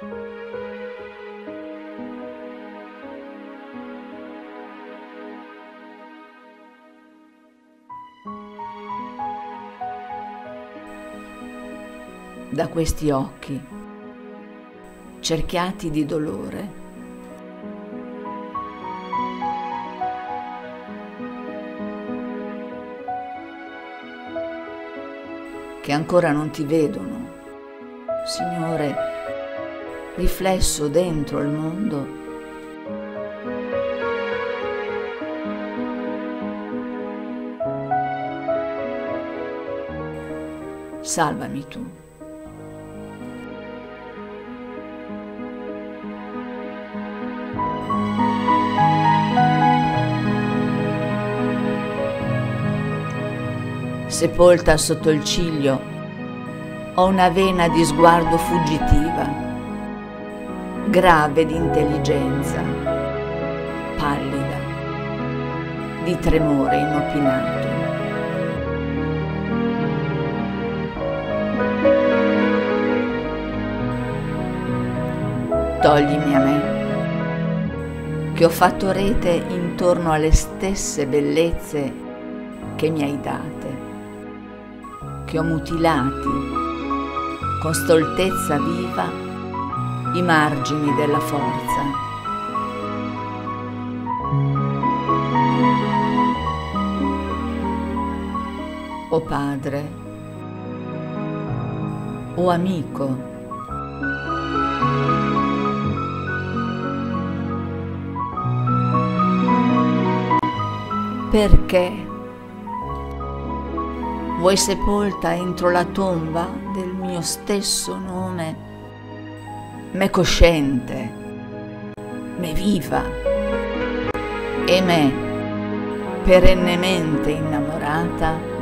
Da questi occhi, cerchiati di dolore, che ancora non ti vedono, Signore, riflesso dentro il mondo salvami tu. Sepolta sotto il ciglio, ho una vena di sguardo fuggitiva, grave di intelligenza, pallida, di tremore inopinato. toglimi a me, che ho fatto rete intorno alle stesse bellezze che mi hai date, che ho mutilati con stoltezza viva i margini della forza. O Padre, o amico, Perché? Vuoi sepolta entro la tomba del mio stesso nome? Me cosciente, me viva e me perennemente innamorata?